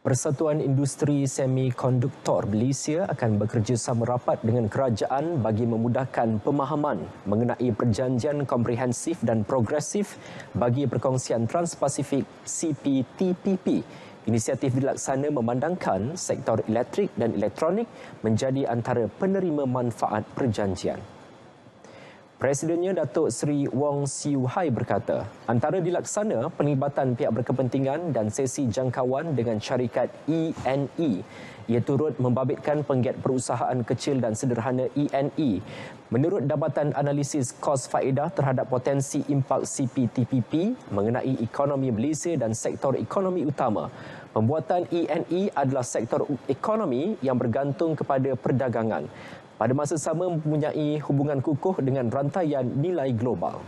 Persatuan Industri Semikonduktor Malaysia akan bekerjasama rapat dengan kerajaan bagi memudahkan pemahaman mengenai perjanjian komprehensif dan progresif bagi perkongsian Trans-Pasifik CPTPP. Inisiatif dilaksana memandangkan sektor elektrik dan elektronik menjadi antara penerima manfaat perjanjian. Presidennya Datuk Seri Wong Siu Hai berkata, antara dilaksana penibatan pihak berkepentingan dan sesi jangkauan dengan syarikat ENE. Ia turut membabitkan penggiat perusahaan kecil dan sederhana ENE. Menurut Dapatan Analisis Kos Faedah terhadap potensi impak CPTPP mengenai ekonomi Malaysia dan sektor ekonomi utama, pembuatan ENE adalah sektor ekonomi yang bergantung kepada perdagangan pada masa sama mempunyai hubungan kukuh dengan rantaian nilai global.